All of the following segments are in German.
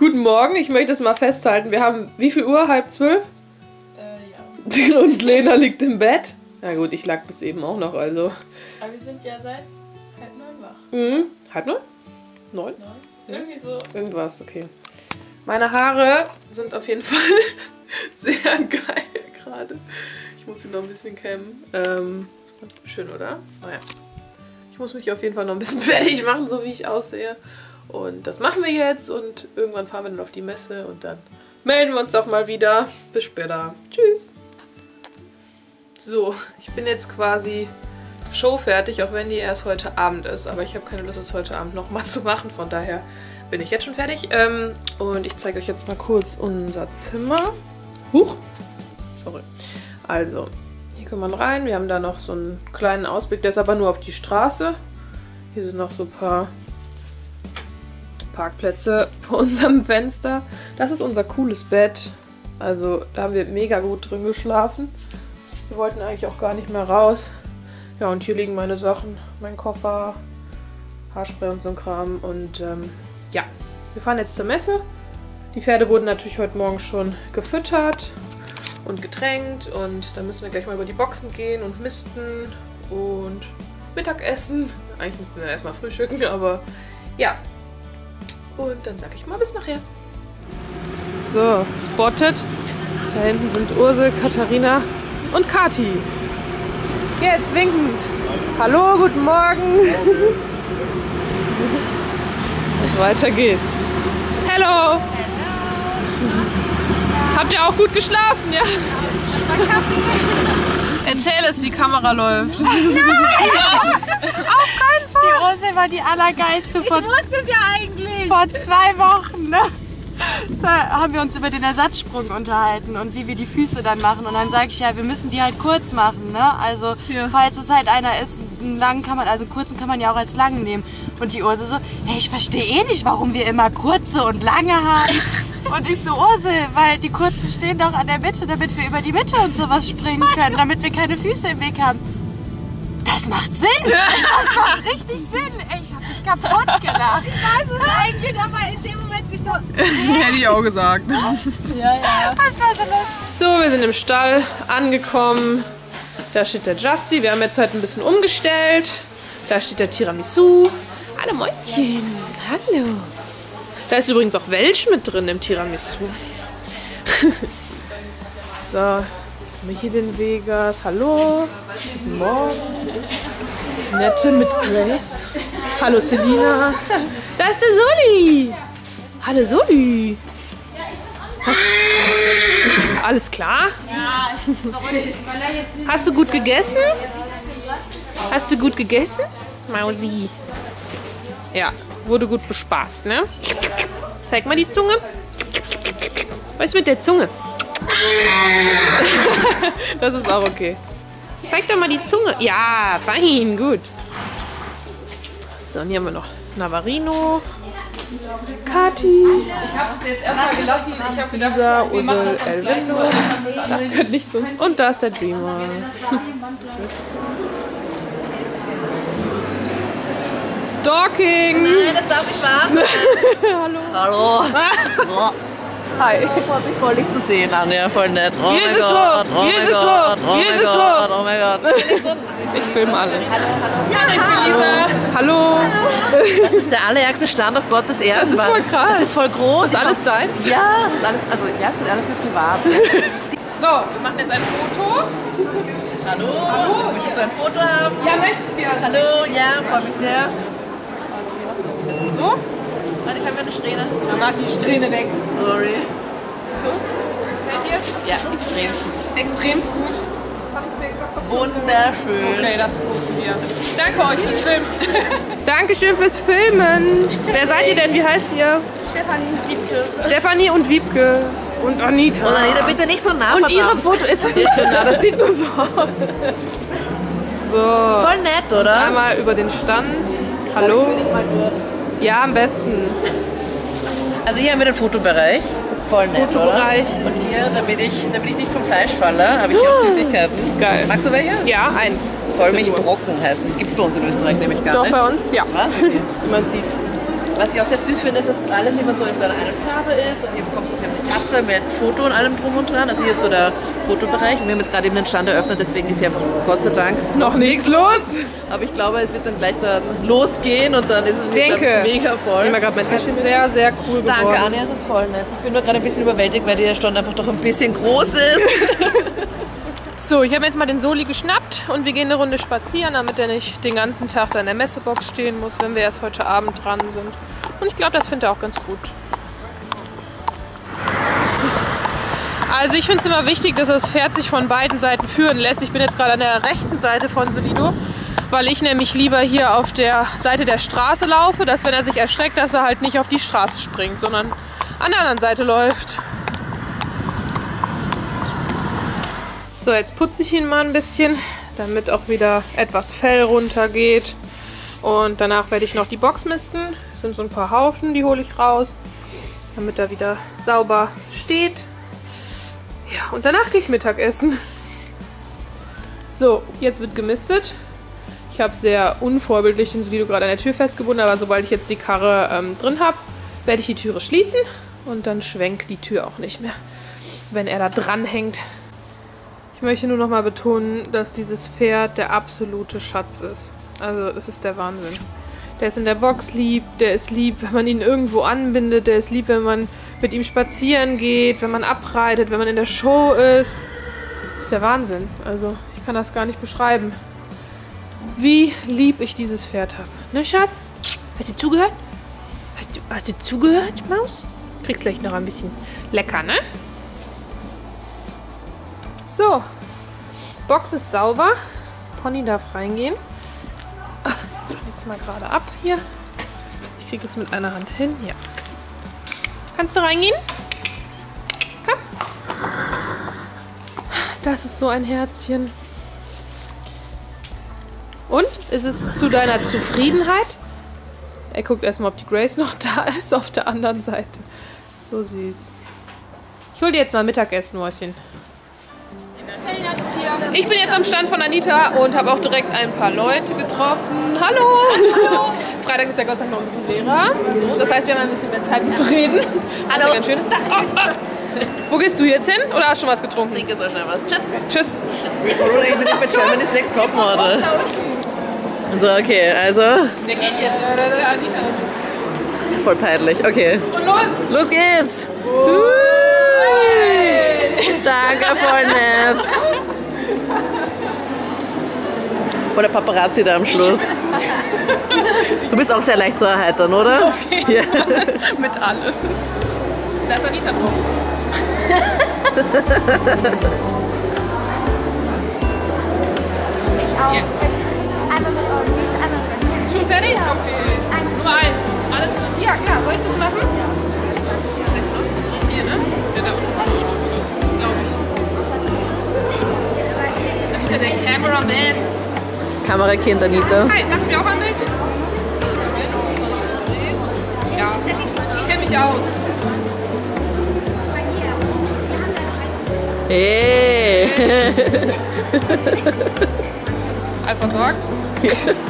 Guten Morgen, ich möchte es mal festhalten. Wir haben wie viel Uhr? Halb zwölf? Äh, ja. Und Lena liegt im Bett. Na gut, ich lag bis eben auch noch, also. Aber wir sind ja seit halb neun wach. Mhm. Halb neun? Neun? Neun? Irgendwie so. Irgendwas, okay. Meine Haare sind auf jeden Fall sehr geil gerade. Ich muss sie noch ein bisschen kämmen. Ähm, schön, oder? Naja. Ich muss mich auf jeden Fall noch ein bisschen fertig machen, so wie ich aussehe. Und das machen wir jetzt und irgendwann fahren wir dann auf die Messe und dann melden wir uns auch mal wieder. Bis später. Tschüss. So, ich bin jetzt quasi showfertig, auch wenn die erst heute Abend ist. Aber ich habe keine Lust, es heute Abend nochmal zu machen. Von daher bin ich jetzt schon fertig. Ähm, und ich zeige euch jetzt mal kurz unser Zimmer. Huch. Sorry. Also, hier kommt man rein. Wir haben da noch so einen kleinen Ausblick. Der ist aber nur auf die Straße. Hier sind noch so ein paar Parkplätze vor unserem Fenster. Das ist unser cooles Bett. Also, da haben wir mega gut drin geschlafen. Wir wollten eigentlich auch gar nicht mehr raus. Ja, und hier liegen meine Sachen, mein Koffer, Haarspray und so ein Kram. Und ähm, ja, wir fahren jetzt zur Messe. Die Pferde wurden natürlich heute Morgen schon gefüttert und getränkt. Und dann müssen wir gleich mal über die Boxen gehen und misten und Mittagessen. Eigentlich müssten wir erstmal frühstücken, aber ja. Und dann sag ich mal bis nachher. So, spotted. Da hinten sind Ursel, Katharina und Kati. Jetzt winken. Hallo, guten Morgen. Und weiter geht's. Hello. Habt ihr auch gut geschlafen, ja? Erzähl es, die Kamera läuft. Die Rose war die allergeilste vor, wusste es ja eigentlich. Vor zwei Wochen. Ne? So, haben wir uns über den Ersatzsprung unterhalten und wie wir die Füße dann machen. Und dann sage ich ja, wir müssen die halt kurz machen. Ne? Also falls es halt einer ist, einen langen kann man, also kurzen kann man ja auch als langen nehmen. Und die Urse so, hey, ich verstehe eh nicht, warum wir immer kurze und lange haben. Und ich so, Urse, weil die kurzen stehen doch an der Mitte, damit wir über die Mitte und sowas springen können, damit wir keine Füße im Weg haben. Das macht Sinn! Das macht richtig Sinn! Ey, ich kaputt gelacht. weiß es eigentlich, aber in dem Moment sich so. Hätte ich auch gesagt. Das war so lustig. So, wir sind im Stall angekommen. Da steht der Justy. Wir haben jetzt halt ein bisschen umgestellt. Da steht der Tiramisu. Hallo Mäuschen. Hallo. Da ist übrigens auch Welsch mit drin im Tiramisu. so, haben wir hier den Vegas. Hallo. Guten Morgen. Nette mit Grace. Hallo Selina. Da ist der Soli. Hallo Soli. Alles klar? Hast du gut gegessen? Hast du gut gegessen? Mausi. Ja, wurde gut bespaßt, ne? Zeig mal die Zunge. Was ist mit der Zunge? das ist auch okay. Zeig doch mal die Zunge. Ja, fein, gut. So, und hier haben wir noch Navarino. Kati. Ich hab's jetzt erstmal gelassen. Ich hab gedacht, Lisa, wir machen Ursel, das jetzt gleich. Elvindo. Das gehört nicht zu uns. Und da ist der Dreamer. Stalking. Nein, das darf nicht wahr sein. Hallo. Hallo. Hi. Freut mich voll, dich zu sehen, Anja. Voll nett. Oh Hier mein ist es so. Gott, oh Hier mein ist es so. Gott, Oh Hier mein ist es so. Gott, Oh mein Gott. Ich filme alle. Ja, ich bin Lisa. Hallo. Das ist der allerärgste Stand auf Gottes Erden. Das ist voll krass. Das ist voll groß. Ist alles deins? Ja, das ist alles, also ja, es wird alles mit privat. So, wir machen jetzt ein Foto. Hallo. Hallo. Möchtest du ein Foto haben? Ja, möchte ich gerne. Hallo, ja, freue mich sehr. So? Warte, ich habe eine Strähne. Dann mag die Strähne weg. Sorry. Gefällt dir? Ja, extrem gut. Extremst gut. Wunderschön. Okay, das posten wir. Danke euch fürs Filmen. Dankeschön fürs Filmen. Wer seid ihr denn? Wie heißt ihr? Stefanie Wiebke. Stefanie und Wiebke. Und Anita. Oh nein, bitte nicht so nah. Und ihre verdammt. Foto ist das nicht so nah, das sieht nur so aus. So, Voll nett, oder? einmal über den Stand. Hallo? Ja, am besten. Also hier haben wir den Fotobereich. Voll nett, Fotobereich. oder? Und hier, damit ich, damit ich nicht vom Fleisch falle, habe ich hier auch Süßigkeiten. Geil. Magst du welche? Ja, eins. Vollmilchbrocken heißen. Gibt's bei uns in Österreich nämlich gar Doch, nicht. bei uns, ja. Was? Wie man sieht. Was ich auch sehr süß finde, ist, dass alles immer so in seiner einen Farbe ist und hier bekommst du eine Tasse mit Foto und allem drum und dran. Also hier ist so der Fotobereich und wir haben jetzt gerade eben den Stand eröffnet, deswegen ist hier Gott sei Dank Noch nichts los. Aber ich glaube, es wird dann gleich dann losgehen und dann ist es Ich denke. mega voll. Ich gerade mein Täschchen. Sehr, sehr cool geworden. Danke, Anja, es ist voll nett. Ich bin nur gerade ein bisschen überwältigt, weil der Stand einfach doch ein bisschen groß ist. So, ich habe jetzt mal den Soli geschnappt und wir gehen eine Runde spazieren, damit er nicht den ganzen Tag da in der Messebox stehen muss, wenn wir erst heute Abend dran sind. Und ich glaube, das findet er auch ganz gut. Also ich finde es immer wichtig, dass das Pferd sich von beiden Seiten führen lässt. Ich bin jetzt gerade an der rechten Seite von Solido, weil ich nämlich lieber hier auf der Seite der Straße laufe, dass wenn er sich erschreckt, dass er halt nicht auf die Straße springt, sondern an der anderen Seite läuft. So, jetzt putze ich ihn mal ein bisschen, damit auch wieder etwas Fell runtergeht. Und danach werde ich noch die Box misten. Das sind so ein paar Haufen, die hole ich raus, damit er wieder sauber steht. Ja, und danach gehe ich Mittagessen. So, jetzt wird gemistet. Ich habe sehr unvorbildlich den Slido gerade an der Tür festgebunden, aber sobald ich jetzt die Karre ähm, drin habe, werde ich die Türe schließen und dann schwenkt die Tür auch nicht mehr, wenn er da dran hängt. Ich möchte nur noch mal betonen, dass dieses Pferd der absolute Schatz ist. Also, das ist der Wahnsinn. Der ist in der Box lieb, der ist lieb, wenn man ihn irgendwo anbindet, der ist lieb, wenn man mit ihm spazieren geht, wenn man abreitet, wenn man in der Show ist. Das ist der Wahnsinn. Also, ich kann das gar nicht beschreiben. Wie lieb ich dieses Pferd habe. Ne, Schatz? Hast du zugehört? Hast du, hast du zugehört, Maus? Kriegst gleich noch ein bisschen lecker, ne? So. Box ist sauber. Pony darf reingehen. Jetzt mal gerade ab hier. Ich kriege das mit einer Hand hin. Ja. Kannst du reingehen? Komm. Das ist so ein Herzchen. Und? Ist es zu deiner Zufriedenheit? Er guckt erstmal, ob die Grace noch da ist auf der anderen Seite. So süß. Ich hol dir jetzt mal Mittagessen, Mäuschen. Ich bin jetzt am Stand von Anita und habe auch direkt ein paar Leute getroffen. Hallo! Freitag ist ja Gott sei Dank noch ein bisschen leerer. Das heißt, wir haben ein bisschen mehr Zeit, um zu reden. Hallo! Ja ganz schön ist. Oh, oh. Wo gehst du jetzt hin? Oder hast du schon was getrunken? Trinke so schnell was. Tschüss. Tschüss. Ich bin bei Germany's Next Topmodel. So, okay, also Wer geht jetzt? Anita. voll peinlich. Okay, Und los! los geht's. Hui. Danke, voll nett. Voll der Paparazzi da am Schluss. Du bist auch sehr leicht zu erheitern, oder? Auf jeden Ja. Mit allem. Da ist Anita drauf. Ich auch. Einmal mit Orange, einmal mit. Schon fertig? Okay. Nummer eins. Alles. Ja, klar. Soll ich das machen? Dahinter der Cameraman. Kamerakind Anita. Hi, machen wir auch ein Bild? Ja, ich kenne mich aus. Hey. All versorgt.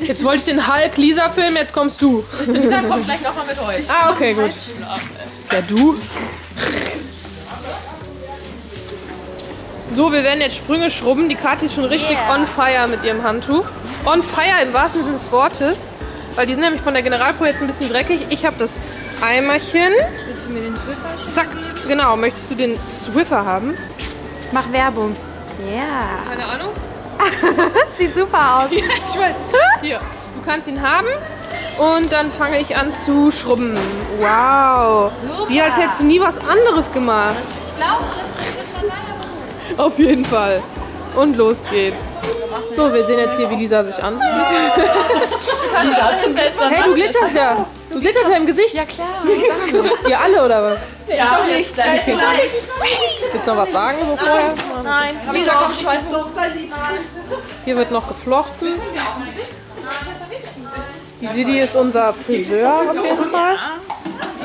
Jetzt wollte ich den Hulk Lisa filmen, jetzt kommst du. Lisa kommt gleich nochmal mit euch. Ah, okay, gut. Ja, du. So, wir werden jetzt Sprünge schrubben. Die Kathi ist schon richtig on fire mit ihrem Handtuch. On fire im wahrsten Sinne des Wortes. Weil die sind nämlich von der Generalpro jetzt ein bisschen dreckig. Ich habe das Eimerchen. Willst du mir den Swiffer? Zack. Genau, möchtest du den Swiffer haben? Mach Werbung. Ja. Keine Ahnung. Sieht super aus. Ja, ich weiß. Hier, du kannst ihn haben. Und dann fange ich an zu schrubben. Wow. Wie als hättest du nie was anderes gemacht. Ich glaube, das wird mein neuer Beruf. Auf jeden Fall. Und los geht's. So, wir sehen jetzt hier, wie Lisa sich anzieht. hey, du glitzerst ja. Du glitzerst ja im Gesicht. Ja klar. Ihr alle, oder was? Ja, nicht. Willst du noch was sagen so vorher? Nein. Lisa, komm, ich weiß Hier wird noch geflochten. Die Didi ist unser Friseur auf jeden Fall.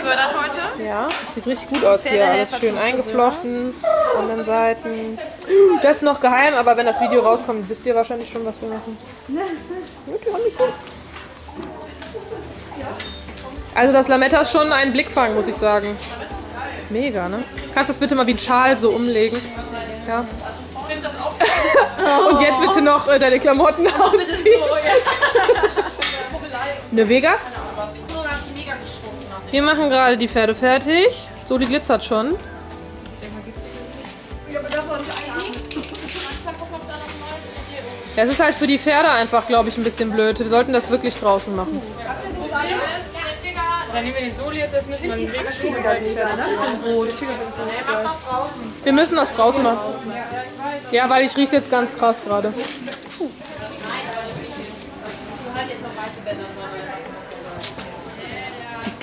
Fördert heute. Ja, das sieht richtig gut aus hier. Alles schön eingeflochten an den Seiten. Das ist noch geheim, aber wenn das Video rauskommt, wisst ihr wahrscheinlich schon, was wir machen. Gut, die haben mich so. Also das Lametta ist schon ein Blickfang, muss ich sagen. Mega, ne? Kannst du das bitte mal wie ein Schal so umlegen? Ja. Und jetzt bitte noch äh, deine Klamotten ausziehen. Ne, Vegas? Wir machen gerade die Pferde fertig. So, die glitzert schon. Ja, es ist halt für die Pferde einfach, glaube ich, ein bisschen blöd. Wir sollten das wirklich draußen machen. Dann nehmen wir den Soli jetzt, müssen wir den Weg Wir müssen das draußen machen. Ja, weil ich rieche jetzt ganz krass gerade. Die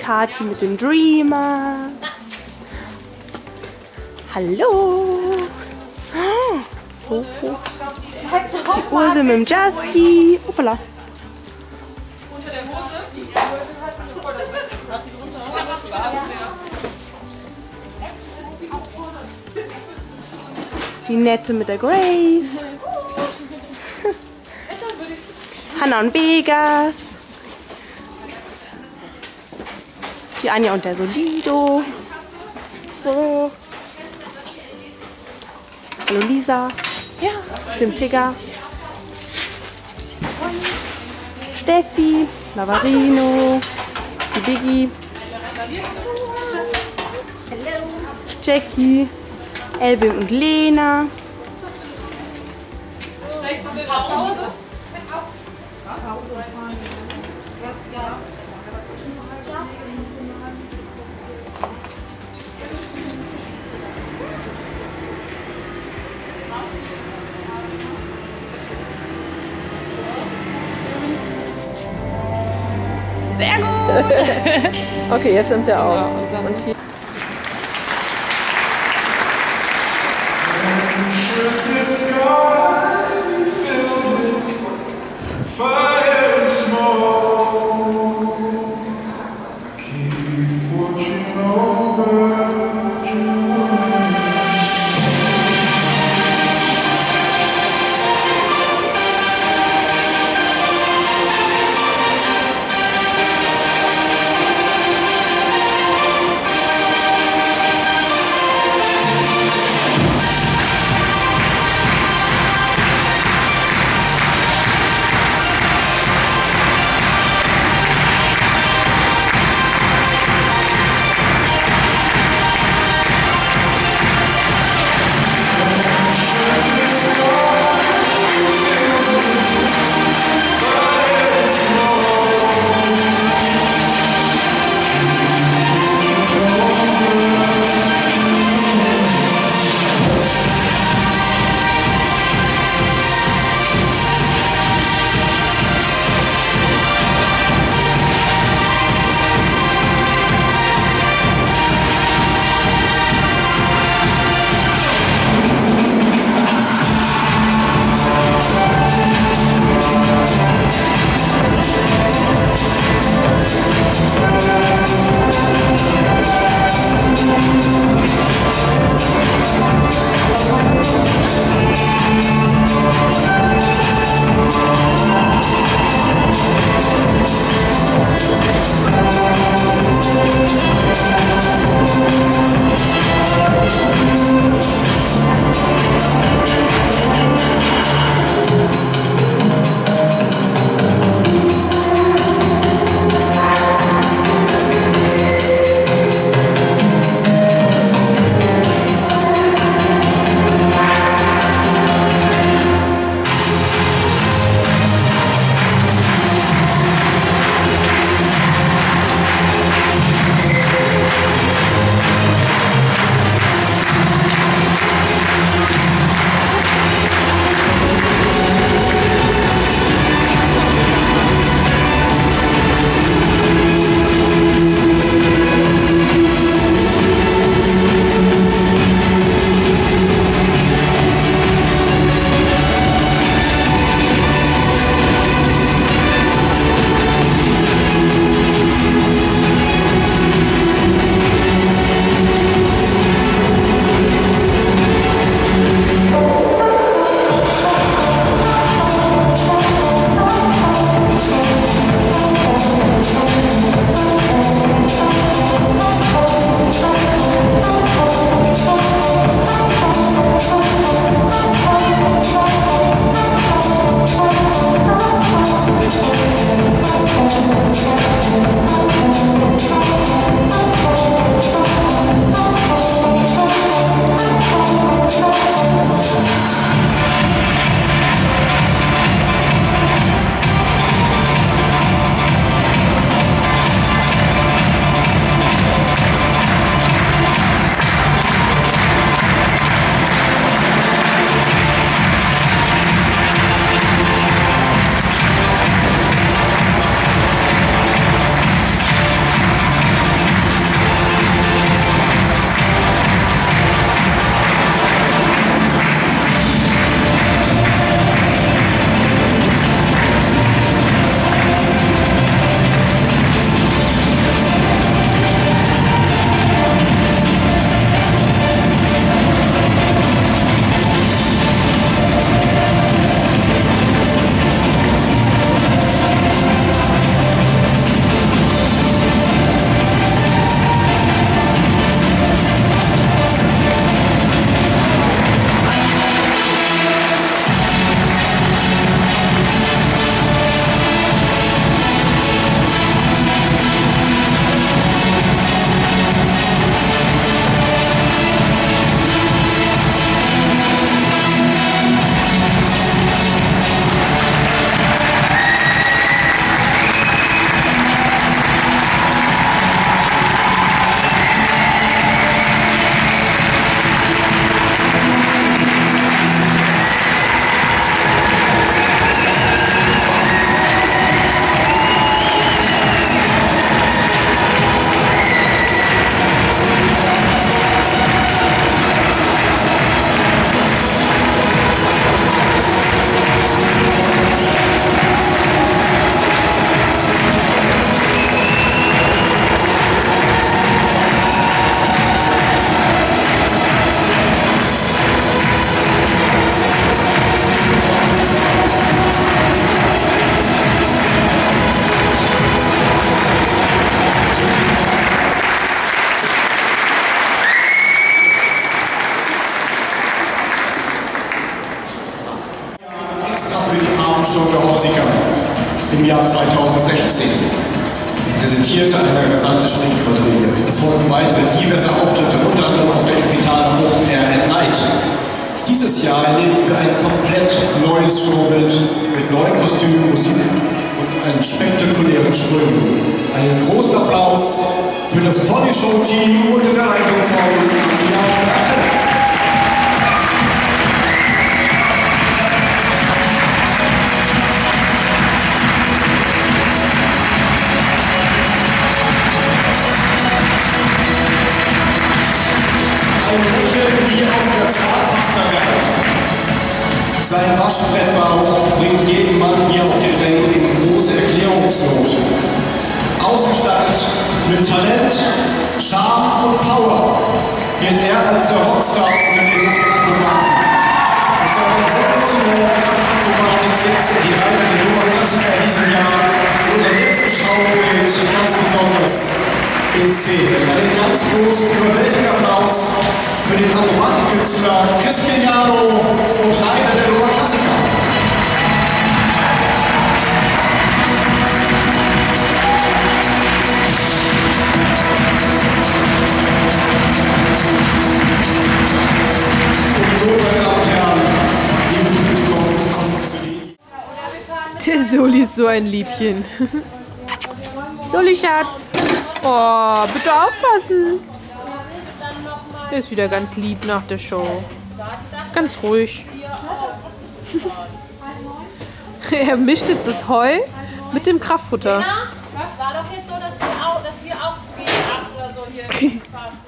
Kati mit dem Dreamer. Hallo. Ah, So. Die Ursel mit dem Justy. Hoppala. Die Nette mit der Grace. Hanna und Vegas. Die Anja und der Solido. So. Hallo Lisa. Ja. Dem Tigger. Steffi. Navarino. Die Biggie. Jackie. Elvin und Lena. Okay, jetzt nimmt er auf. und hier. Vierte einer gesamte Springquadrille. Es folgten weitere diverse Auftritte, unter anderem auf der Equitana Open Air at Night. Dieses Jahr erleben wir ein komplett neues Showbild mit neuen Kostümen, Musik und einen spektakulären Sprüngen. Einen großen Applaus für das Pony Show Team unter der Leitung von Jan Attelis. Waschbrettbau bringt jeden Mann hier auf den Ring in große Erklärungsnot. Ausgestattet mit Talent, Charme und Power gilt er als der Rockstar unter den Luftakrobaten. Mit seiner sensationellen Kraftakrobatik setzt er die Reihe der Nummer in diesem Jahr in unserem letzten Schaubild ganz besonders Szene. Einen ganz großen, überwältigenden Applaus für den Akrobatikkünstler Cristiano und Leiter der Nummer Klassiker. Der Soli ist so ein Liebchen. Soli, Schatz. Oh, bitte aufpassen. Der ist wieder ganz lieb nach der Show. Ganz ruhig. er mischt jetzt das Heu mit dem Kraftfutter. Das war doch jetzt so, dass wir auch, dass wir auch G8 oder so hier fahren.